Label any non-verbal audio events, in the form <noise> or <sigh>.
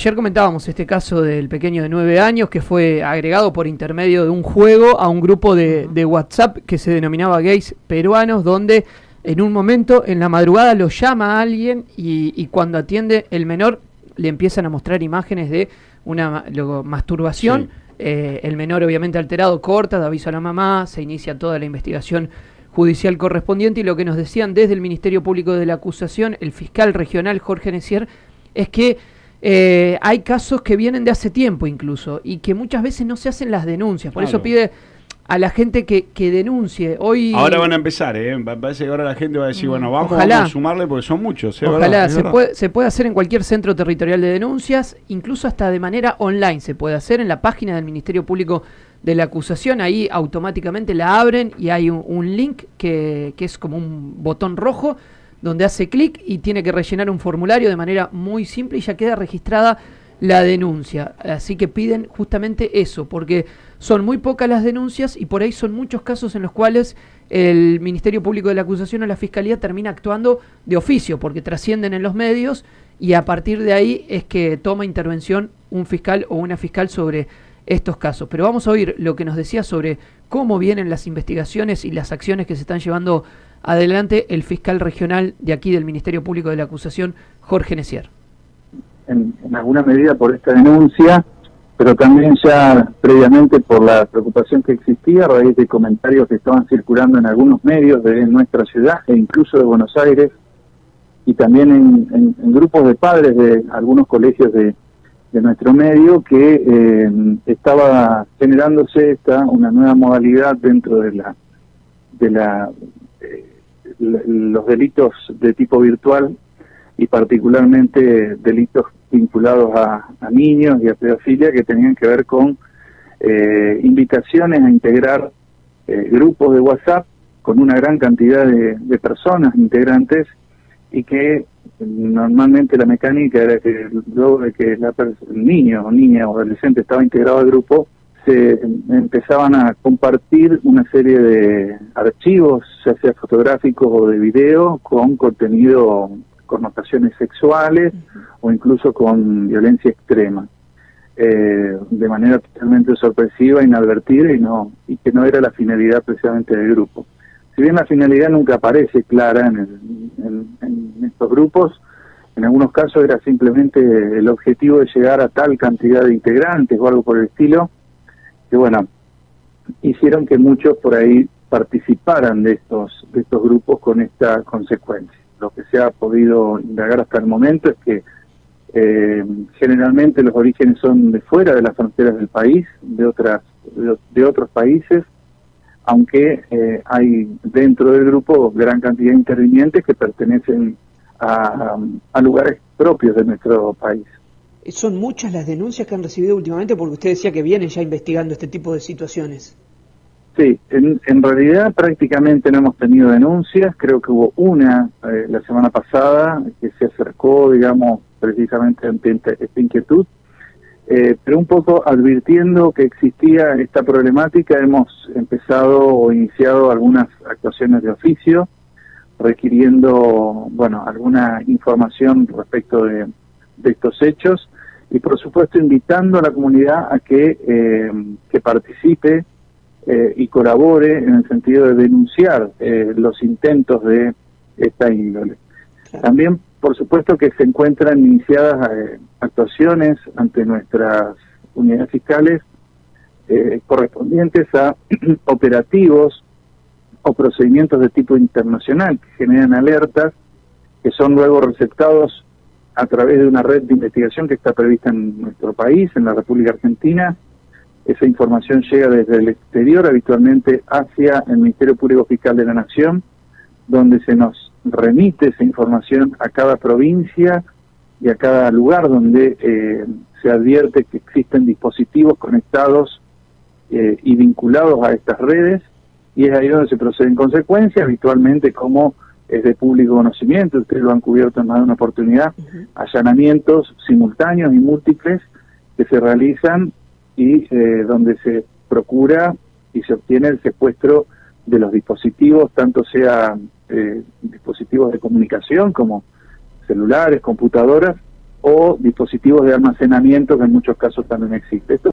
Ayer comentábamos este caso del pequeño de nueve años que fue agregado por intermedio de un juego a un grupo de, WhatsApp que se denominaba Gays Peruanos, donde en un momento en la madrugada lo llama a alguien y, cuando atiende el menor le empiezan a mostrar imágenes de una masturbación. Eh, el menor obviamente alterado corta, da aviso a la mamá, se inicia toda la investigación judicial correspondiente y lo que nos decían desde el Ministerio Público de la Acusación, el fiscal regional Jorge Necier, es que eh, hay casos que vienen de hace tiempo incluso y que muchas veces no se hacen las denuncias. Por eso pide a la gente que, que, denuncie. Hoy Ahora van a empezar, ¿eh? Parece que ahora la gente va a decir, bueno, vamos, a sumarle porque son muchos. ¿eh? Ojalá, se, puede, se puede hacer en cualquier centro territorial de denuncias, incluso hasta de manera online se puede hacer en la página del Ministerio Público de la acusación. Ahí automáticamente la abren y hay un, link que, que es como un botón rojo donde hace clic y tiene que rellenar un formulario de manera muy simple y ya queda registrada la denuncia. Así que piden justamente eso, porque son muy pocas las denuncias y por ahí son muchos casos en los cuales el Ministerio Público de la Acusación o la Fiscalía termina actuando de oficio, porque trascienden en los medios y a partir de ahí es que toma intervención un fiscal o una fiscal sobre estos casos. Pero vamos a oír lo que nos decía sobre cómo vienen las investigaciones y las acciones que se están llevando adelante el fiscal regional de aquí del Ministerio Público de la Acusación, Jorge Necier. En, alguna medida por esta denuncia, pero también ya previamente por la preocupación que existía a raíz de comentarios que estaban circulando en algunos medios de nuestra ciudad e incluso de Buenos Aires y también en, grupos de padres de algunos colegios de, nuestro medio que eh, estaba generándose esta una nueva modalidad dentro de la de la los delitos de tipo virtual y particularmente delitos vinculados a, niños y a pedofilia que tenían que ver con eh, invitaciones a integrar eh, grupos de WhatsApp con una gran cantidad de, personas integrantes y que normalmente la mecánica era que luego de que la el niño o niña o adolescente estaba integrado al grupo, se empezaban a compartir una serie de archivos, ya sea fotográficos o de video, con contenido connotaciones sexuales o incluso con violencia extrema, eh, de manera totalmente sorpresiva, inadvertida y no y que no era la finalidad precisamente del grupo. Si bien la finalidad nunca aparece clara en, en estos grupos, en algunos casos era simplemente el objetivo de llegar a tal cantidad de integrantes o algo por el estilo, que bueno, hicieron que muchos por ahí participaran de estos de estos grupos con esta consecuencia lo que se ha podido indagar hasta el momento es que eh, generalmente los orígenes son de fuera de las fronteras del país, de otras de, otros países, aunque eh, hay dentro del grupo gran cantidad de intervinientes que pertenecen a, a lugares propios de nuestro país. Son muchas las denuncias que han recibido últimamente porque usted decía que vienen ya investigando este tipo de situaciones. Sí, en, realidad prácticamente no hemos tenido denuncias, creo que hubo una eh, la semana pasada que se acercó, digamos, precisamente ante esta inquietud, eh, pero un poco advirtiendo que existía esta problemática, hemos empezado o iniciado algunas actuaciones de oficio, requiriendo, bueno, alguna información respecto de, estos hechos y por supuesto invitando a la comunidad a que, eh, que participe eh, y colabore en el sentido de denunciar eh, los intentos de esta índole. También, por supuesto, que se encuentran iniciadas eh, actuaciones ante nuestras unidades fiscales correspondientes a <clears throat> operativos o procedimientos de tipo internacional que generan alertas que son luego receptados a través de una red de investigación que está prevista en nuestro país, en la República Argentina, esa información llega desde el exterior, habitualmente hacia el Ministerio Público Fiscal de la Nación, donde se nos remite esa información a cada provincia y a cada lugar donde eh, se advierte que existen dispositivos conectados eh, y vinculados a estas redes, y es ahí donde se procede en consecuencia, habitualmente como es de público conocimiento, ustedes lo han cubierto en más de una oportunidad, allanamientos simultáneos y múltiples que se realizan y eh, donde se procura y se obtiene el secuestro de los dispositivos, tanto sea eh, dispositivos de comunicación como celulares, computadoras, o dispositivos de almacenamiento que en muchos casos también existen. Esto